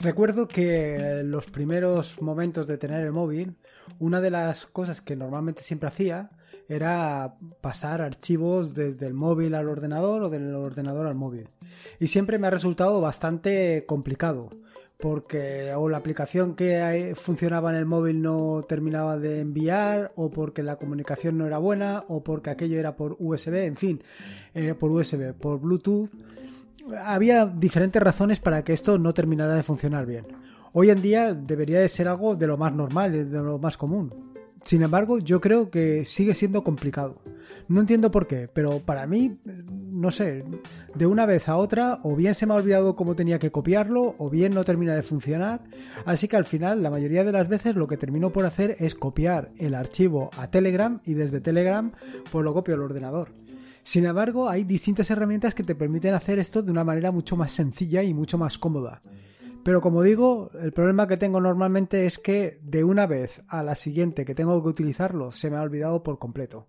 Recuerdo que los primeros momentos de tener el móvil, una de las cosas que normalmente siempre hacía era pasar archivos desde el móvil al ordenador o del ordenador al móvil. Y siempre me ha resultado bastante complicado porque o la aplicación que funcionaba en el móvil no terminaba de enviar, o porque la comunicación no era buena, o porque aquello era por USB, en fin, eh, por USB, por Bluetooth. Había diferentes razones para que esto no terminara de funcionar bien. Hoy en día debería de ser algo de lo más normal, de lo más común. Sin embargo, yo creo que sigue siendo complicado. No entiendo por qué, pero para mí, no sé, de una vez a otra, o bien se me ha olvidado cómo tenía que copiarlo, o bien no termina de funcionar. Así que al final, la mayoría de las veces lo que termino por hacer es copiar el archivo a Telegram y desde Telegram pues lo copio al ordenador. Sin embargo, hay distintas herramientas que te permiten hacer esto de una manera mucho más sencilla y mucho más cómoda. Pero como digo, el problema que tengo normalmente es que de una vez a la siguiente que tengo que utilizarlo se me ha olvidado por completo.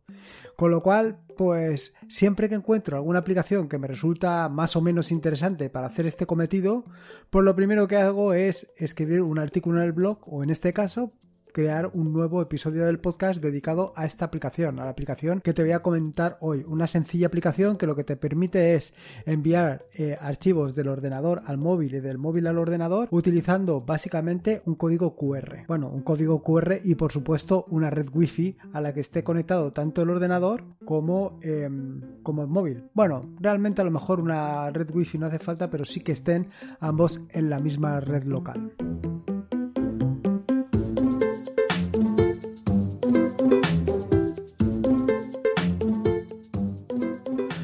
Con lo cual, pues siempre que encuentro alguna aplicación que me resulta más o menos interesante para hacer este cometido, pues lo primero que hago es escribir un artículo en el blog o en este caso crear un nuevo episodio del podcast dedicado a esta aplicación, a la aplicación que te voy a comentar hoy. Una sencilla aplicación que lo que te permite es enviar eh, archivos del ordenador al móvil y del móvil al ordenador utilizando básicamente un código QR. Bueno, un código QR y por supuesto una red wifi a la que esté conectado tanto el ordenador como, em, como el móvil. Bueno, realmente a lo mejor una red wifi no hace falta, pero sí que estén ambos en la misma red local.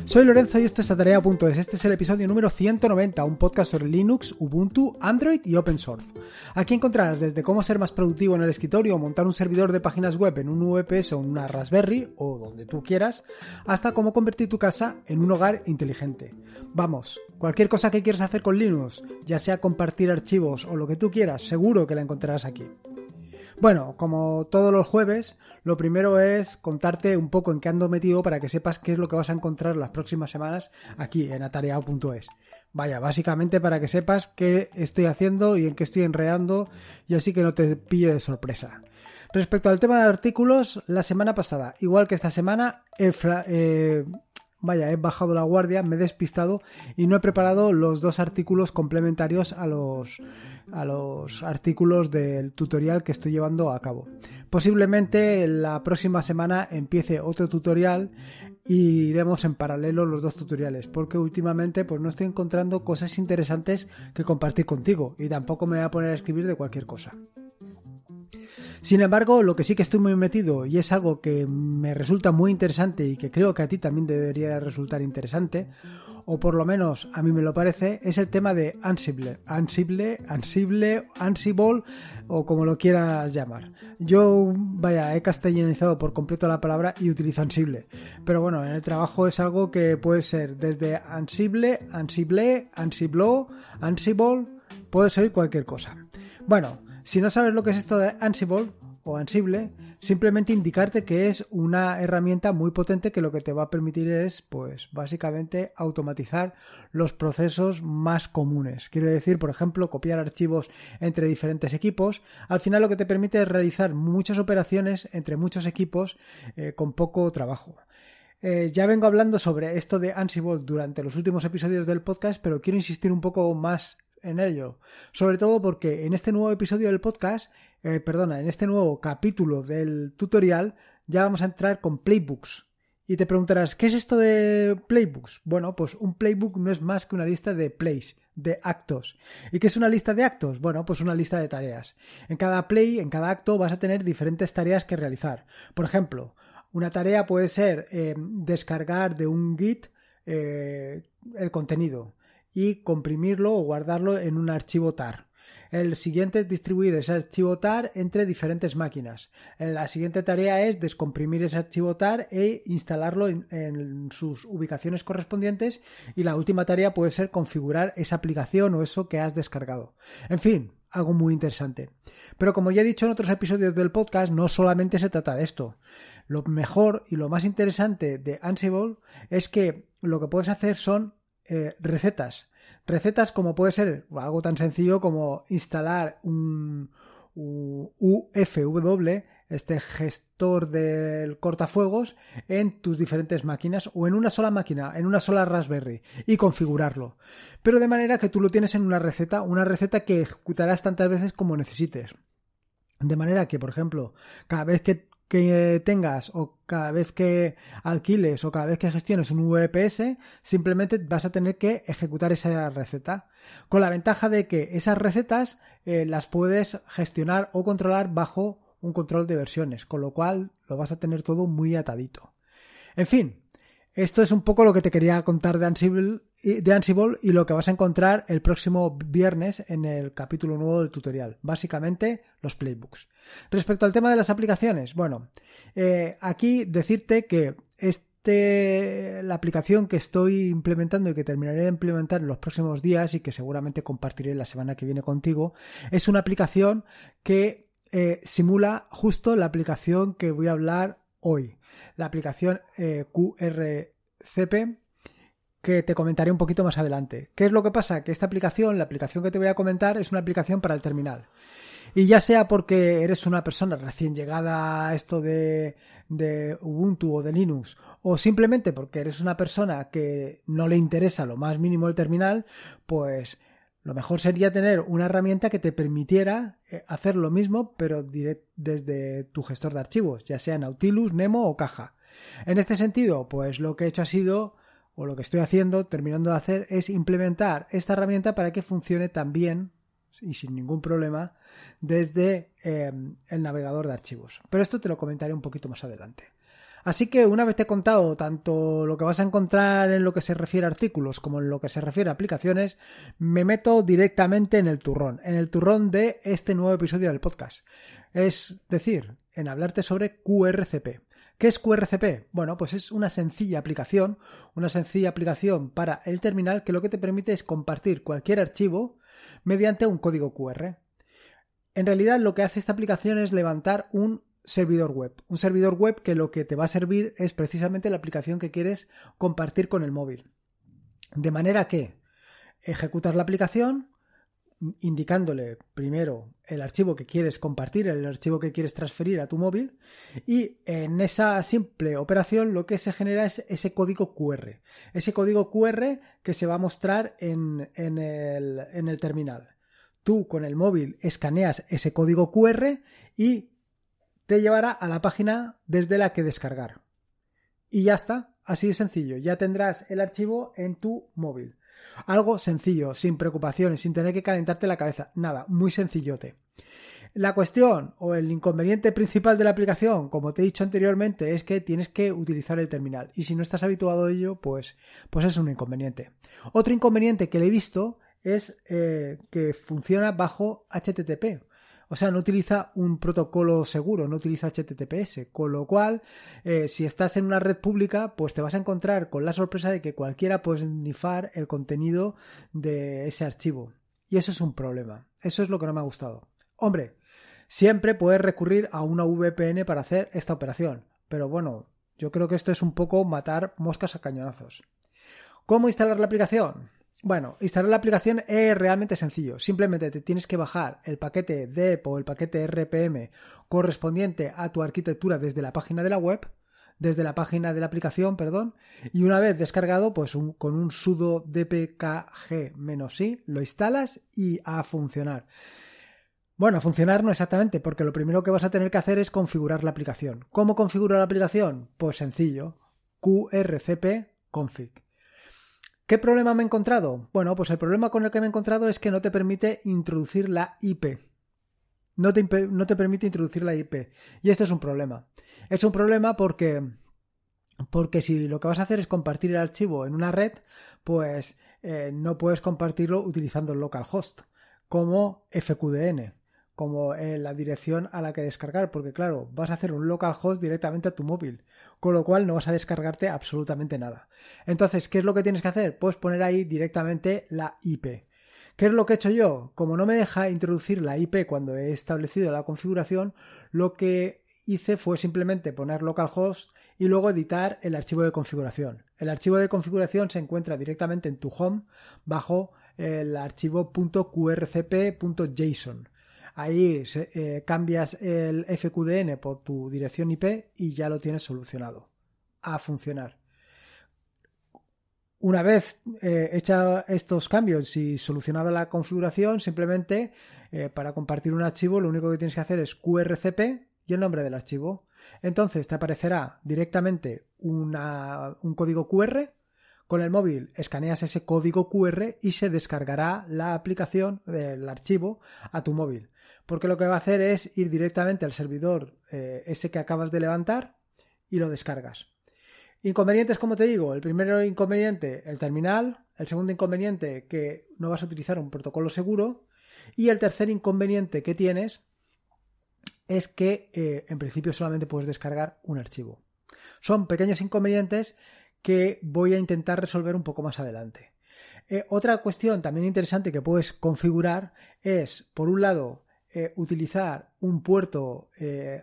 Soy Lorenzo y esto es Atarea.es. Este es el episodio número 190, un podcast sobre Linux, Ubuntu, Android y Open Source. Aquí encontrarás desde cómo ser más productivo en el escritorio montar un servidor de páginas web en un VPS o una Raspberry o donde tú quieras, hasta cómo convertir tu casa en un hogar inteligente. Vamos, cualquier cosa que quieras hacer con Linux, ya sea compartir archivos o lo que tú quieras, seguro que la encontrarás aquí. Bueno, como todos los jueves, lo primero es contarte un poco en qué ando metido para que sepas qué es lo que vas a encontrar las próximas semanas aquí en atareado.es. Vaya, básicamente para que sepas qué estoy haciendo y en qué estoy enreando y así que no te pille de sorpresa. Respecto al tema de artículos, la semana pasada, igual que esta semana, he, eh, vaya, he bajado la guardia, me he despistado y no he preparado los dos artículos complementarios a los, a los artículos del tutorial que estoy llevando a cabo. Posiblemente la próxima semana empiece otro tutorial y iremos en paralelo los dos tutoriales porque últimamente pues no estoy encontrando cosas interesantes que compartir contigo y tampoco me voy a poner a escribir de cualquier cosa. Sin embargo, lo que sí que estoy muy metido y es algo que me resulta muy interesante y que creo que a ti también debería resultar interesante, o por lo menos a mí me lo parece, es el tema de Ansible. Ansible, Ansible, Ansible o como lo quieras llamar. Yo, vaya, he castellanizado por completo la palabra y utilizo Ansible. Pero bueno, en el trabajo es algo que puede ser desde Ansible, Ansible, Ansible, Ansible, puede ser cualquier cosa. Bueno, si no sabes lo que es esto de Ansible o Ansible, simplemente indicarte que es una herramienta muy potente que lo que te va a permitir es, pues, básicamente automatizar los procesos más comunes. Quiero decir, por ejemplo, copiar archivos entre diferentes equipos. Al final lo que te permite es realizar muchas operaciones entre muchos equipos eh, con poco trabajo. Eh, ya vengo hablando sobre esto de Ansible durante los últimos episodios del podcast, pero quiero insistir un poco más en ello. Sobre todo porque en este nuevo episodio del podcast, eh, perdona, en este nuevo capítulo del tutorial, ya vamos a entrar con playbooks. Y te preguntarás, ¿qué es esto de playbooks? Bueno, pues un playbook no es más que una lista de plays, de actos. ¿Y qué es una lista de actos? Bueno, pues una lista de tareas. En cada play, en cada acto, vas a tener diferentes tareas que realizar. Por ejemplo, una tarea puede ser eh, descargar de un Git eh, el contenido y comprimirlo o guardarlo en un archivo TAR. El siguiente es distribuir ese archivo TAR entre diferentes máquinas. La siguiente tarea es descomprimir ese archivo TAR e instalarlo en, sus ubicaciones correspondientes. Y la última tarea puede ser configurar esa aplicación o eso que has descargado. En fin, algo muy interesante. Pero como ya he dicho en otros episodios del podcast, no solamente se trata de esto. Lo mejor y lo más interesante de Ansible es que lo que puedes hacer son eh, recetas. Recetas como puede ser algo tan sencillo como instalar un, un UFW este gestor del cortafuegos en tus diferentes máquinas o en una sola máquina, en una sola Raspberry y configurarlo. Pero de manera que tú lo tienes en una receta, una receta que ejecutarás tantas veces como necesites. De manera que, por ejemplo, cada vez que, tengas o cada vez que alquiles o cada vez que gestiones un VPS, simplemente vas a tener que ejecutar esa receta. Con la ventaja de que esas recetas eh, las puedes gestionar o controlar bajo un control de versiones, con lo cual lo vas a tener todo muy atadito. En fin, esto es un poco lo que te quería contar de Ansible, de Ansible y lo que vas a encontrar el próximo viernes en el capítulo nuevo del tutorial. Básicamente, los playbooks. Respecto al tema de las aplicaciones, bueno, eh, aquí decirte que este, la aplicación que estoy implementando y que terminaré de implementar en los próximos días y que seguramente compartiré la semana que viene contigo, es una aplicación que eh, simula justo la aplicación que voy a hablar hoy, la aplicación eh, QRCP que te comentaré un poquito más adelante. ¿Qué es lo que pasa? Que esta aplicación, la aplicación que te voy a comentar, es una aplicación para el terminal. Y ya sea porque eres una persona recién llegada a esto de, de, Ubuntu o de Linux, o simplemente porque eres una persona que no le interesa lo más mínimo el terminal, pues lo mejor sería tener una herramienta que te permitiera eh, hacer lo mismo, pero desde tu gestor de archivos, ya sea Nautilus, Nemo o Caja. En este sentido, pues lo que he hecho ha sido, o lo que estoy haciendo, terminando de hacer, es implementar esta herramienta para que funcione también y sin ningún problema desde eh, el navegador de archivos. Pero esto te lo comentaré un poquito más adelante. Así que una vez te he contado tanto lo que vas a encontrar en lo que se refiere a artículos como en lo que se refiere a aplicaciones, me meto directamente en el turrón, en el turrón de este nuevo episodio del podcast. Es decir, en hablarte sobre QRCP. ¿Qué es QRCP? Bueno, pues es una sencilla aplicación, una sencilla aplicación para el terminal que lo que te permite es compartir cualquier archivo mediante un código QR. En realidad lo que hace esta aplicación es levantar un servidor web. Un servidor web que lo que te va a servir es precisamente la aplicación que quieres compartir con el móvil. De manera que ejecutar la aplicación indicándole primero el archivo que quieres compartir, el archivo que quieres transferir a tu móvil y en esa simple operación lo que se genera es ese código QR. Ese código QR que se va a mostrar en, el, en el terminal. Tú con el móvil escaneas ese código QR y te llevará a la página desde la que descargar. Y ya está, así de sencillo, ya tendrás el archivo en tu móvil. Algo sencillo, sin preocupaciones, sin tener que calentarte la cabeza, nada, muy sencillote. La cuestión o el inconveniente principal de la aplicación, como te he dicho anteriormente, es que tienes que utilizar el terminal. Y si no estás habituado a ello, pues, pues es un inconveniente. Otro inconveniente que le he visto es eh, que funciona bajo HTTP. O sea, no utiliza un protocolo seguro, no utiliza HTTPS. Con lo cual, eh, si estás en una red pública, pues te vas a encontrar con la sorpresa de que cualquiera puede nifar el contenido de ese archivo. Y eso es un problema. Eso es lo que no me ha gustado. Hombre, siempre puedes recurrir a una VPN para hacer esta operación. Pero bueno, yo creo que esto es un poco matar moscas a cañonazos. ¿Cómo instalar la aplicación? Bueno, instalar la aplicación es realmente sencillo. Simplemente te tienes que bajar el paquete DEP o el paquete RPM correspondiente a tu arquitectura desde la página de la web, desde la página de la aplicación, perdón, y una vez descargado, pues con un sudo dpkg-i lo instalas y a funcionar. Bueno, a funcionar no exactamente, porque lo primero que vas a tener que hacer es configurar la aplicación. ¿Cómo configuro la aplicación? Pues sencillo, qrcp config. ¿Qué problema me he encontrado? Bueno, pues el problema con el que me he encontrado es que no te permite introducir la IP. No te, no te permite introducir la IP. Y este es un problema. Es un problema porque, porque si lo que vas a hacer es compartir el archivo en una red, pues eh, no puedes compartirlo utilizando el localhost, como FQDN como en la dirección a la que descargar, porque claro, vas a hacer un localhost directamente a tu móvil, con lo cual no vas a descargarte absolutamente nada. Entonces, ¿qué es lo que tienes que hacer? Pues poner ahí directamente la IP. ¿Qué es lo que he hecho yo? Como no me deja introducir la IP cuando he establecido la configuración, lo que hice fue simplemente poner localhost y luego editar el archivo de configuración. El archivo de configuración se encuentra directamente en tu home bajo el archivo .qrcp.json. Ahí eh, cambias el FQDN por tu dirección IP y ya lo tienes solucionado. A funcionar. Una vez eh, hecha estos cambios y solucionada la configuración, simplemente eh, para compartir un archivo lo único que tienes que hacer es QRCP y el nombre del archivo. Entonces te aparecerá directamente un código QR. Con el móvil escaneas ese código QR y se descargará la aplicación del archivo a tu móvil. Porque lo que va a hacer es ir directamente al servidor eh, ese que acabas de levantar y lo descargas. Inconvenientes, como te digo, el primero inconveniente, el terminal, el segundo inconveniente, que no vas a utilizar un protocolo seguro, y el tercer inconveniente que tienes es que eh, en principio solamente puedes descargar un archivo. Son pequeños inconvenientes que voy a intentar resolver un poco más adelante. Eh, otra cuestión también interesante que puedes configurar es, por un lado, eh, utilizar un puerto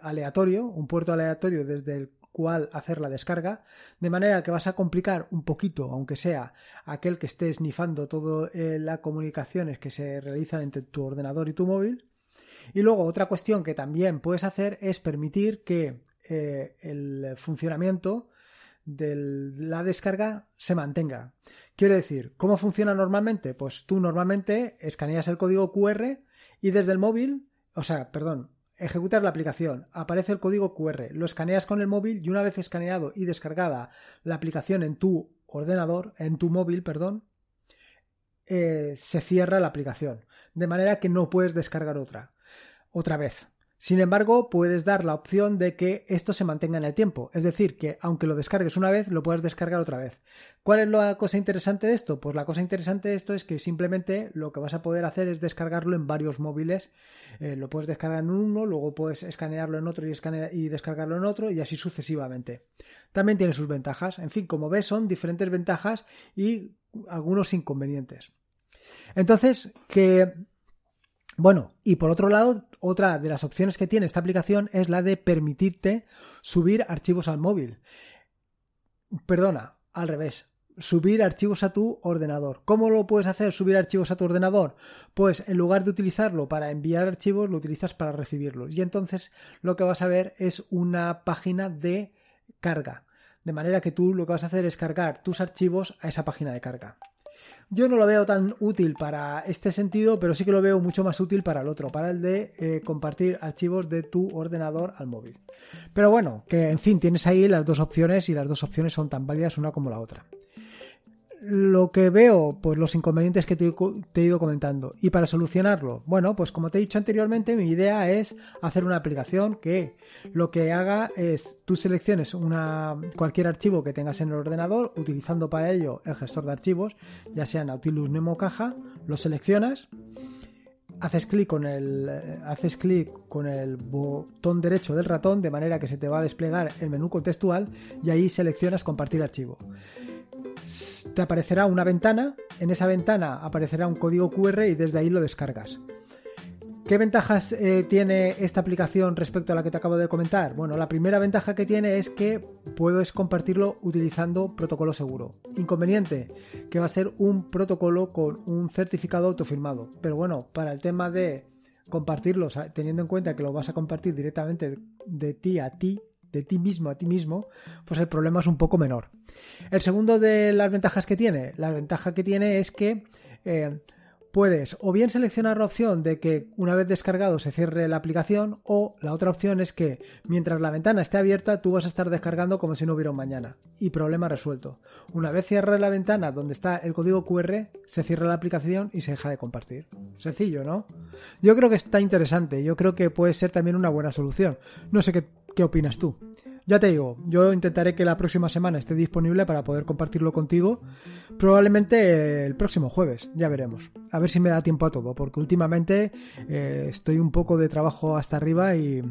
aleatorio, un puerto aleatorio desde el cual hacer la descarga, de manera que vas a complicar un poquito, aunque sea aquel que esté snifando todas eh, las comunicaciones que se realizan entre tu ordenador y tu móvil. Y luego otra cuestión que también puedes hacer es permitir que eh, el funcionamiento de la descarga se mantenga. Quiero decir, ¿cómo funciona normalmente? Pues tú normalmente escaneas el código QR y desde el móvil, o sea, perdón, ejecutas la aplicación, aparece el código QR, lo escaneas con el móvil y una vez escaneado y descargada la aplicación en tu ordenador, en tu móvil, perdón, eh, se cierra la aplicación, de manera que no puedes descargar otra, otra vez. Sin embargo, puedes dar la opción de que esto se mantenga en el tiempo, es decir, que aunque lo descargues una vez, lo puedas descargar otra vez. ¿Cuál es la cosa interesante de esto? Pues la cosa interesante de esto es que simplemente lo que vas a poder hacer es descargarlo en varios móviles. Eh, lo puedes descargar en uno, luego puedes escanearlo en otro y, y descargarlo en otro y así sucesivamente. También tiene sus ventajas. En fin, como ves, son diferentes ventajas y algunos inconvenientes. Entonces, que bueno, y por otro lado, otra de las opciones que tiene esta aplicación es la de permitirte subir archivos al móvil. Perdona, al revés. Subir archivos a tu ordenador. ¿Cómo lo puedes hacer subir archivos a tu ordenador? Pues en lugar de utilizarlo para enviar archivos, lo utilizas para recibirlos. Y entonces lo que vas a ver es una página de carga. De manera que tú lo que vas a hacer es cargar tus archivos a esa página de carga. Yo no lo veo tan útil para este sentido, pero sí que lo veo mucho más útil para el otro, para el de eh, compartir archivos de tu ordenador al móvil. Pero bueno, que en fin, tienes ahí las dos opciones y las dos opciones son tan válidas una como la otra lo que veo, pues los inconvenientes que te, he ido comentando. Y para solucionarlo, bueno, pues como te he dicho anteriormente, mi idea es hacer una aplicación que lo que haga es tú selecciones cualquier archivo que tengas en el ordenador, utilizando para ello el gestor de archivos, ya sea Nautilus Nemo Caja, lo seleccionas, haces clic con el haces clic con el botón derecho del ratón de manera que se te va a desplegar el menú contextual y ahí seleccionas compartir archivo te aparecerá una ventana, en esa ventana aparecerá un código QR y desde ahí lo descargas. ¿Qué ventajas eh, tiene esta aplicación respecto a la que te acabo de comentar? Bueno, la primera ventaja que tiene es que puedes compartirlo utilizando protocolo seguro. Inconveniente, que va a ser un protocolo con un certificado autofirmado. Pero bueno, para el tema de compartirlo, teniendo en cuenta que lo vas a compartir directamente de ti a ti, de ti mismo a ti mismo, pues el problema es un poco menor. El segundo de las ventajas que tiene, la ventaja que tiene es que eh, puedes o bien seleccionar la opción de que una vez descargado se cierre la aplicación o la otra opción es que mientras la ventana esté abierta tú vas a estar descargando como si no hubiera un mañana y problema resuelto. Una vez cierre la ventana donde está el código QR se cierra la aplicación y se deja de compartir. Sencillo, ¿no? Yo creo que está interesante, yo creo que puede ser también una buena solución. No sé qué, qué opinas tú. Ya te digo, yo intentaré que la próxima semana esté disponible para poder compartirlo contigo. Probablemente el próximo jueves, ya veremos. A ver si me da tiempo a todo, porque últimamente eh, estoy un poco de trabajo hasta arriba y,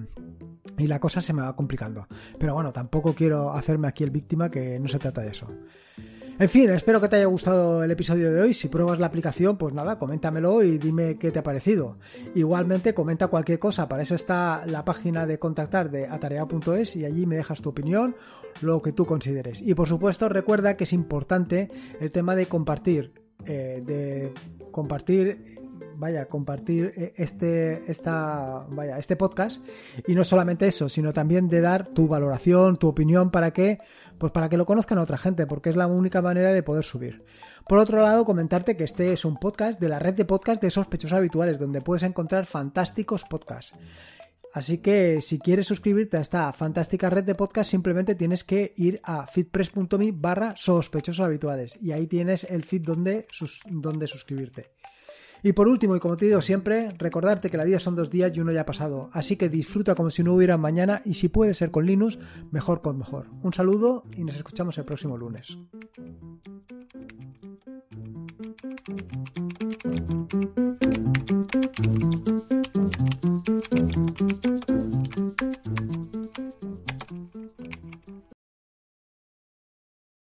y la cosa se me va complicando. Pero bueno, tampoco quiero hacerme aquí el víctima, que no se trata de eso. En fin, espero que te haya gustado el episodio de hoy. Si pruebas la aplicación, pues nada, coméntamelo y dime qué te ha parecido. Igualmente, comenta cualquier cosa. Para eso está la página de contactar de atarea.es y allí me dejas tu opinión, lo que tú consideres. Y por supuesto, recuerda que es importante el tema de compartir, eh, de compartir vaya, compartir eh, este, esta, vaya, este podcast. Y no solamente eso, sino también de dar tu valoración, tu opinión para que, pues para que lo conozcan otra gente, porque es la única manera de poder subir. Por otro lado, comentarte que este es un podcast de la red de podcast de sospechosos habituales, donde puedes encontrar fantásticos podcasts. Así que si quieres suscribirte a esta fantástica red de podcast, simplemente tienes que ir a fitpress.me barra sospechosos habituales y ahí tienes el feed donde, donde suscribirte. Y por último, y como te digo siempre, recordarte que la vida son dos días y uno ya ha pasado. Así que disfruta como si no hubiera mañana y si puede ser con Linux, mejor con mejor. Un saludo y nos escuchamos el próximo lunes.